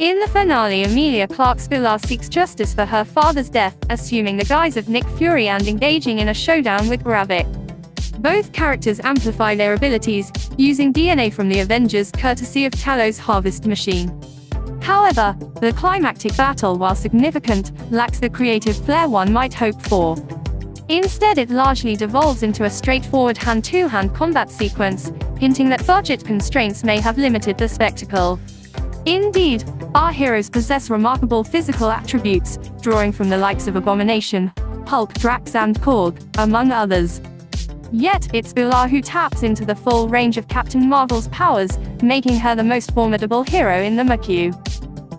In the finale, Emilia Clarke's Bilar seeks justice for her father's death, assuming the guise of Nick Fury and engaging in a showdown with Gravik. Both characters amplify their abilities, using DNA from the Avengers courtesy of Talos' harvest machine. However, the climactic battle, while significant, lacks the creative flair one might hope for. Instead it largely devolves into a straightforward hand-to-hand -hand combat sequence, hinting that budget constraints may have limited the spectacle. Indeed, our heroes possess remarkable physical attributes, drawing from the likes of Abomination, Hulk, Drax and Korg, among others. Yet, it's Bilar who taps into the full range of Captain Marvel's powers, making her the most formidable hero in the MCU.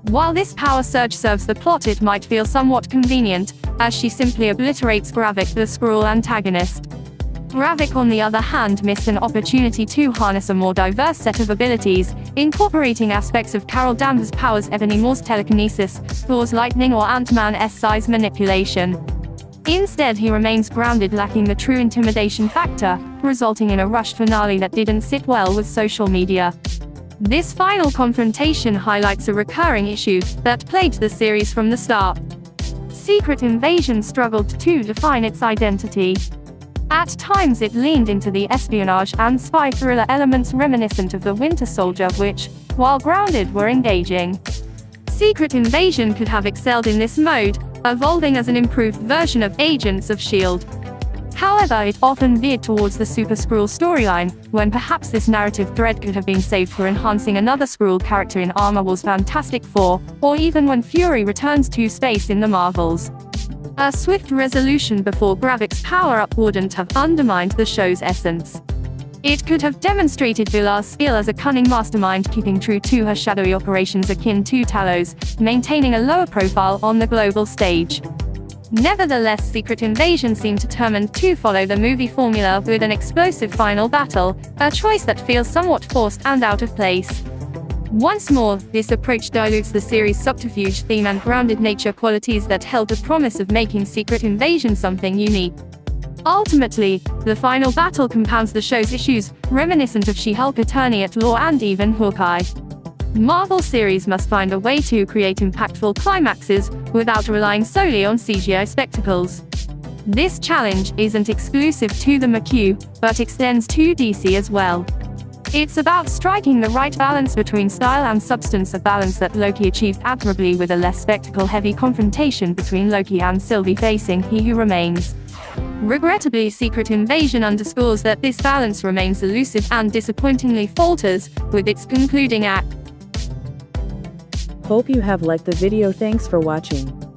While this power surge serves the plot it might feel somewhat convenient, as she simply obliterates Gravik the Skrull antagonist. Gravik on the other hand missed an opportunity to harness a more diverse set of abilities, incorporating aspects of Carol Danvers' powers Ebony Maw's telekinesis, Thor's lightning or Ant-Man's size manipulation. Instead he remains grounded lacking the true intimidation factor, resulting in a rushed finale that didn't sit well with social media. This final confrontation highlights a recurring issue that plagued the series from the start. Secret Invasion struggled to define its identity. At times it leaned into the espionage and spy thriller elements reminiscent of The Winter Soldier which, while grounded were engaging. Secret Invasion could have excelled in this mode, evolving as an improved version of Agents of S.H.I.E.L.D. However, it often veered towards the Super Skrull storyline, when perhaps this narrative thread could have been saved for enhancing another Skrull character in Armor Wars Fantastic Four, or even when Fury returns to space in the Marvels. A swift resolution before Gravik's power-up wouldn't have undermined the show's essence. It could have demonstrated Bilar's skill as a cunning mastermind keeping true to her shadowy operations akin to Talos, maintaining a lower profile on the global stage. Nevertheless Secret Invasion seemed determined to follow the movie formula with an explosive final battle, a choice that feels somewhat forced and out of place. Once more, this approach dilutes the series' subterfuge theme and grounded nature qualities that held the promise of making Secret Invasion something unique. Ultimately, the final battle compounds the show's issues, reminiscent of She-Hulk Attorney at Law and even Hawkeye. Marvel series must find a way to create impactful climaxes, without relying solely on CGI spectacles. This challenge isn't exclusive to the MCU, but extends to DC as well. It's about striking the right balance between style and substance a balance that Loki achieved admirably with a less spectacle-heavy confrontation between Loki and Sylvie facing He Who Remains. Regrettably Secret Invasion underscores that this balance remains elusive and disappointingly falters, with its concluding act. Hope you have liked the video thanks for watching.